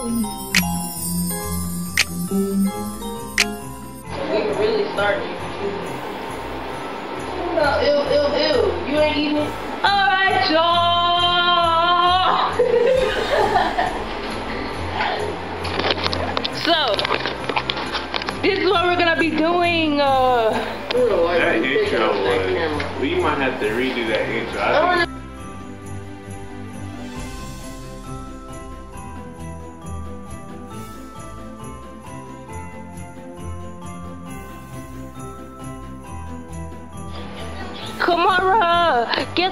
We can really start. No, ew, ew, ew. You ain't eating it? Alright, y'all. so, this is what we're gonna be doing. Uh, That intro was. We might have to redo that intro.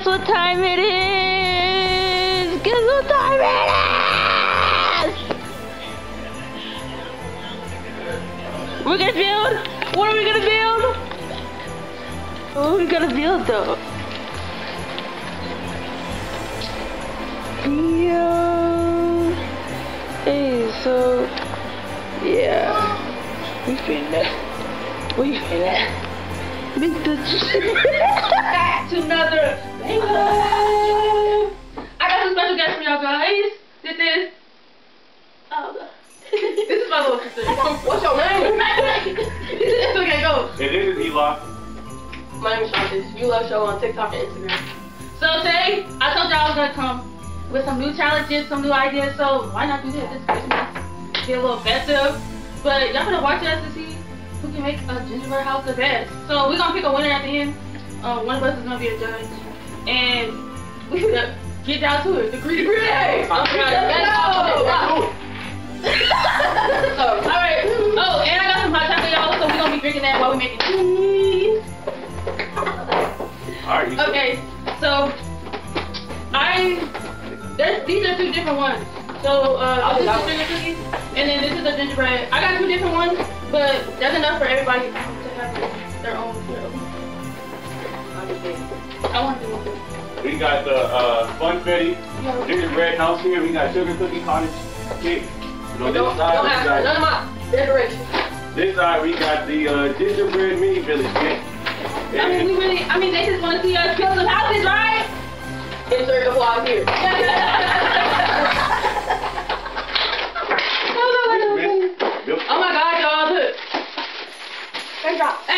What time it is? Guess what time it is? We're gonna build. What are we gonna build? What are we gonna build though? Yeah. Hey, so yeah, we finna, we finna. Make the back to another banger. I got some special guests for y'all guys. This is oh this is my little sister. What's your name? it's okay, go. And this is Eli. My name is Shantis. You love show on TikTok and Instagram. So today, I told y'all I was gonna come with some new challenges, some new ideas. So why not do this? It's Christmas. Get a little festive. But y'all gonna watch us to see who can make a gingerbread house the best. So we're gonna pick a winner at the end. Um, one of us is gonna be a judge, and we gonna get down to it. The green grenade. Oh, God, let's go. so, all right. Oh, and I got some hot chocolate, y'all. So we're gonna be drinking that while we making cheese. Alright, Okay, so I there's these are two different ones. So uh, this is sugar cookies, and then this is a gingerbread. I got two different ones, but that's enough for everybody to have their own. Their. I want to do one. We got the uh, Funfetti No. gingerbread house here. We got sugar cookie cottage cake. You know, Don't, this side, don't we ask got- none of my decorations. This side we got the uh, gingerbread mini village cake. I mean, we really, I mean, they just want to see us build some houses, right? Insert applause here. oh my God, y'all, look.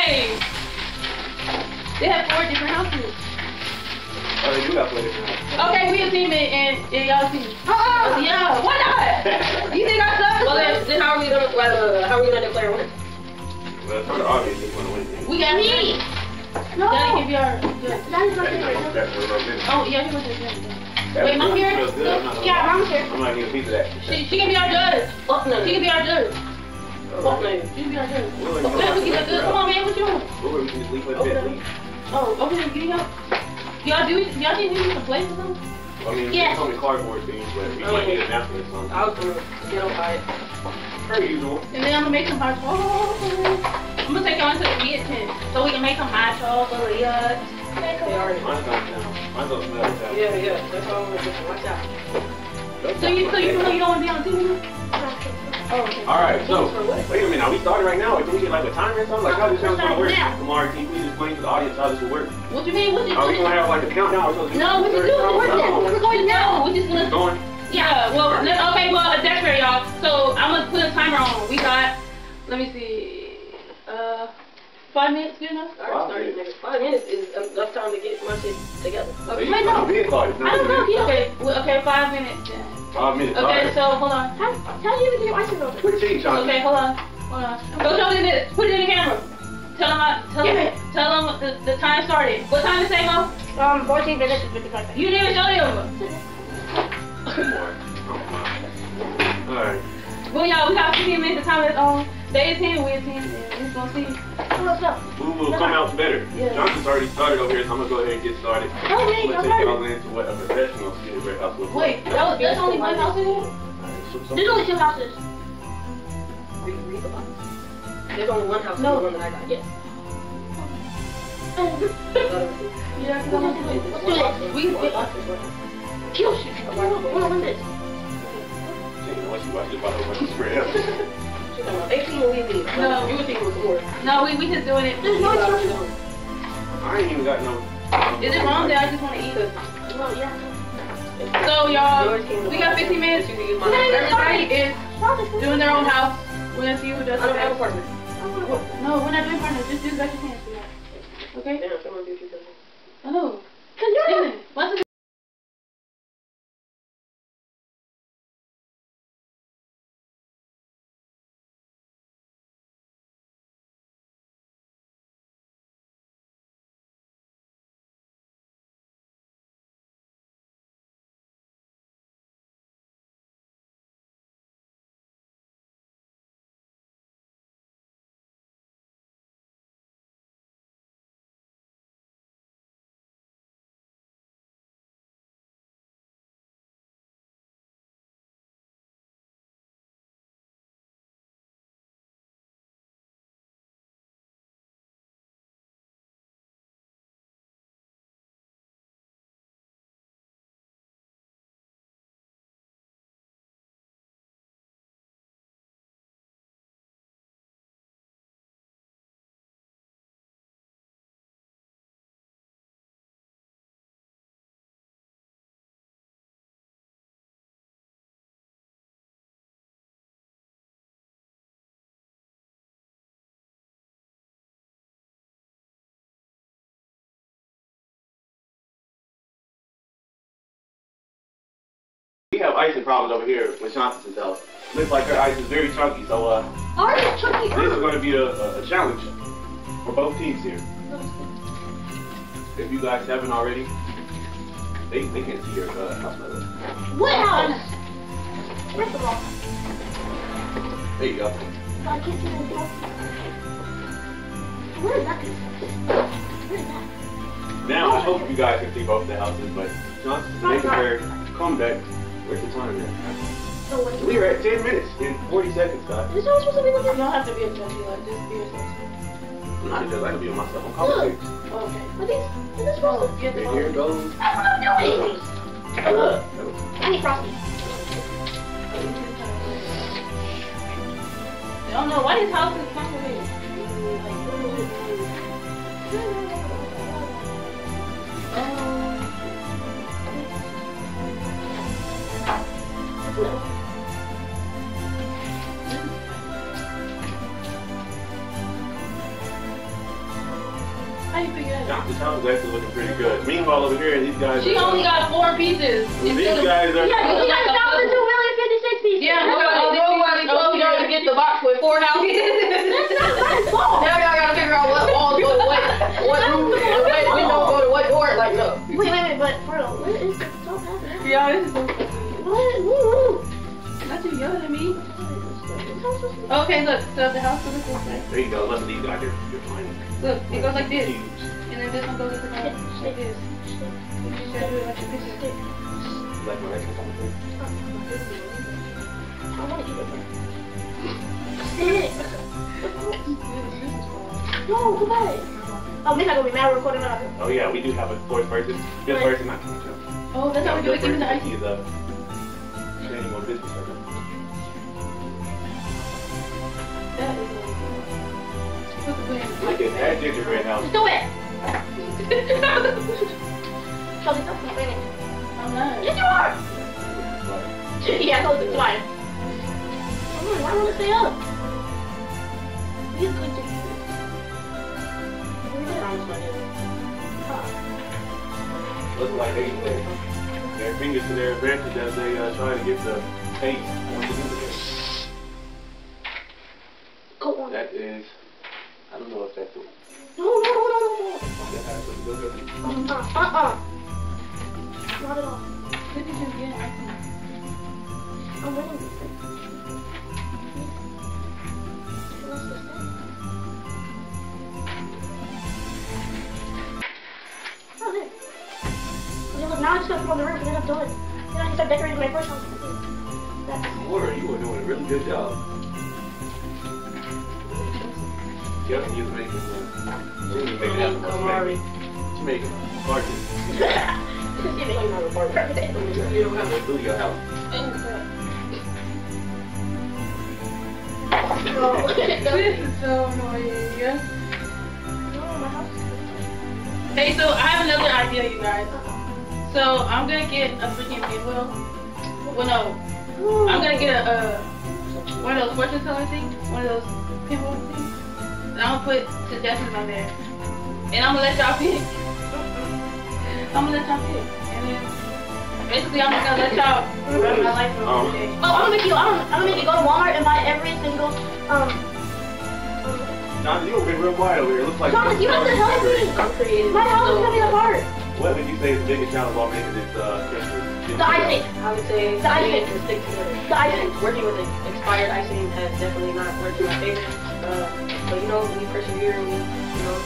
Hey, they have four different houses. Oh, they do got flavors now. Okay, we a team and, and, and y'all team. Uh, yeah, why not? You think I suck? Well, then, then how are we gonna, uh, how are we gonna declare winners? Well, it's sort of obvious who's gonna win. We got me. Daddy can be our judge. That's not gonna step for a little bit. Oh, yeah, he was there. That Wait, Mom feels- here? feels. I'm Yeah. Mom's here. I'm not gonna piece of that. She, she can be our judge. She can be our judge. Our judge. We'll you we get. Come on, man, what you want? You it. Oh, okay, me up. Y'all do, y'all need to play or something? I mean, Yeah. it's only cardboard things, but we might need an announcement or something. I was gonna get on by it. Per usual. And then I'm gonna make some hot chocolate. I'm gonna take y'all into the kitchen so we can make some hot chocolate. They already. Mine's not down. Mine's on smell. Yeah, yeah, that's all I'm gonna. Watch out. So you, so you know you don't wanna be on TV? Oh, okay. All right, so wait a minute. Are we starting right now, or can we get like a timer or something? Like how this sounds gonna work? Yeah. Kamar, can you please explain to the audience how this will work? What do you mean? What you Are we gonna have like a countdown or something? No, we just do it. We're No. We're going now. We're just gonna. Going. Yeah. Well, let- okay. Well, that's fair, y'all. So I'm gonna put a timer on. We got. Let me see. Uh, five minutes. Good enough. Five minutes. Five minutes is enough time to get my shit together. Okay. Wait, no. I'm being cautious. I don't know. Yeah. Okay. Well, okay. Five minutes. Then. Five minutes. Okay. right. So hold on. How, how do you even get your ice cream open? Quick cheese, Sean. Okay. Hold on. Hold on. Go show them this. Put it in the camera. Tell them. I, tell them. Tell them the, the time started. What time is it, Mo? Um, 14 minutes and 55 seconds. You didn't even show them. Kamar. Oh. All right. Well, y'all, we got 15 minutes. The time is on. Stay attentive. We're attentive. And We're gonna see. What's up? Who will come out better? Yeah. Johnson's already started over here, so I'm gonna go ahead and get started. Okay, I'm gonna take y'all into what a professional gingerbread house looks like. Wait, that was, that's only one house in here? There's only two houses. There's only one house. No. The one that I got. Yes. yeah, come on. Let's do this. We can get Kill shit. I wanna win this. Once you watch this, about to watch this spread. 18 we need. No, you would think it was more. No, we we just doing it. There's no choice. I ain't even got no. Is it wrong that I just want to eat it? Well, yeah. So y'all, Yours came to we got 15 minutes. You can use mine. Everybody is doing their own house. We're gonna see who does I don't the have a best. partner. No, we're not doing partners. Just do as you can. Okay? Damn, someone do two things. I know. You're What's have icing problems over here with Johnson's house. Looks like her ice is very chunky, so uh, Ours is chunky. this is going to be a, a, a challenge for both teams here. If you guys haven't already, they, they can't see your uh, house level. What house? First of all, There you go. I can't see anything else. Where is that? Where is that? Now I hope you guys can see both the houses, but Johnson's making her comeback. Where's the time at? So oh, what? We are at 10 minutes in 40 seconds, guys. Is this all supposed to be You don't have to be a judge, like, just be yourself. I'm not a judge, I can be on myself. I'm calling six. Oh, okay. Are these? Is this supposed to? Get the here it goes. That's what I'm doing. Look. I need frosty. I don't know why these houses complicated. How you figure that out? Johnson's house is actually looking pretty good. Meanwhile, over here, these guys. She are, only got four pieces. These instead guys are. Yeah, you got a thousand two million fifty six pieces. Yeah, we got all these pieces. Oh, we gotta get the box with four houses. That's not my fault. Now y'all gotta figure out what walls go to what, what room, what window go to what door. Like, no. Wait, wait, wait, but for real, what is the top happening? Yeah, this is so What? Woo, woo. Not you yelling at me. Okay, look. So the house goes this way. There you go. Look, these guys are you're fine. Look, it goes like this. And then this one goes like this. Like this. You just gotta do it like a picture. Like my next one. I want to eat it. No, go back. Oh, Miss, I'm gonna be mad. We're recording on. Oh yeah, we do have a fourth person. Fifth person, not John. Oh, that's how we do it. Give me the ice. He's uh, training more business right now. That. Look at that gingerbread house. Do it. Up. Bring it. I'm not. Yes. Yeah. Come on, why don't you stay up? Be a good chicken. Looks like they their fingers to their advantage as they uh, try to get the taste I'm winning this thing. What's this thing? Oh, there. Okay, look, now I just gotta put on the roof and then I'm done. Then I can start decorating my first house. That's Laura, you are doing a really good job. Yep, you making uh, she was making that Kamari. She making parties. You don't have a partner. You don't have to do your house. No. This is so annoying. Hey, so I have another idea, you guys. So I'm gonna get a freaking pinwheel. Well, no, I'm gonna get a, a one of those fortune teller things, one of those pinwheel things. And I'm gonna put suggestions on there. And I'm gonna let y'all pick. I'm gonna let y'all pick. And then basically I'm just gonna let y'all run my life Um. Oh, I'm gonna make you. I'm, I'm gonna make you go to Walmart and buy every single. Um. John, you have been real quiet over here. It looks like Thomas, you have to help me. My house is coming apart. What would you say is the biggest challenge while making this uh, Christmas? The icing. I would say The icing. to stick together. The icing. Working with the expired icing has definitely not worked in my favor. Uh, but you know, we persevere and we, you know,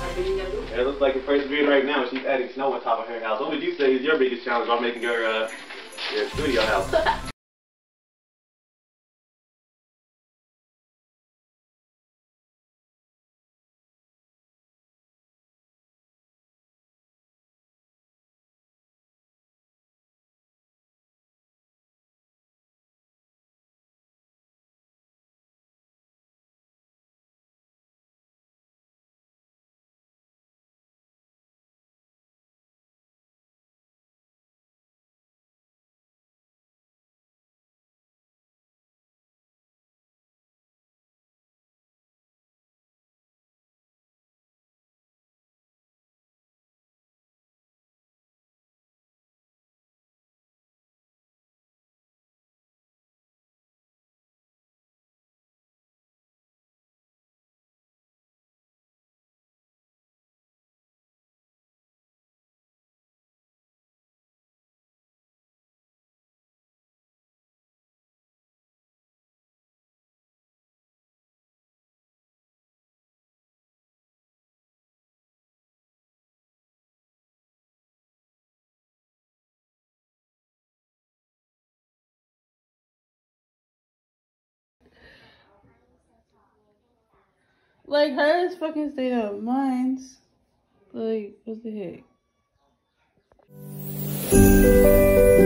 that's what you do. It looks like it's persevering right now. She's adding snow on top of her house. What would you say is your biggest challenge while making your uh, your studio house? Like hers fucking stayed up. Mine's like what the heck?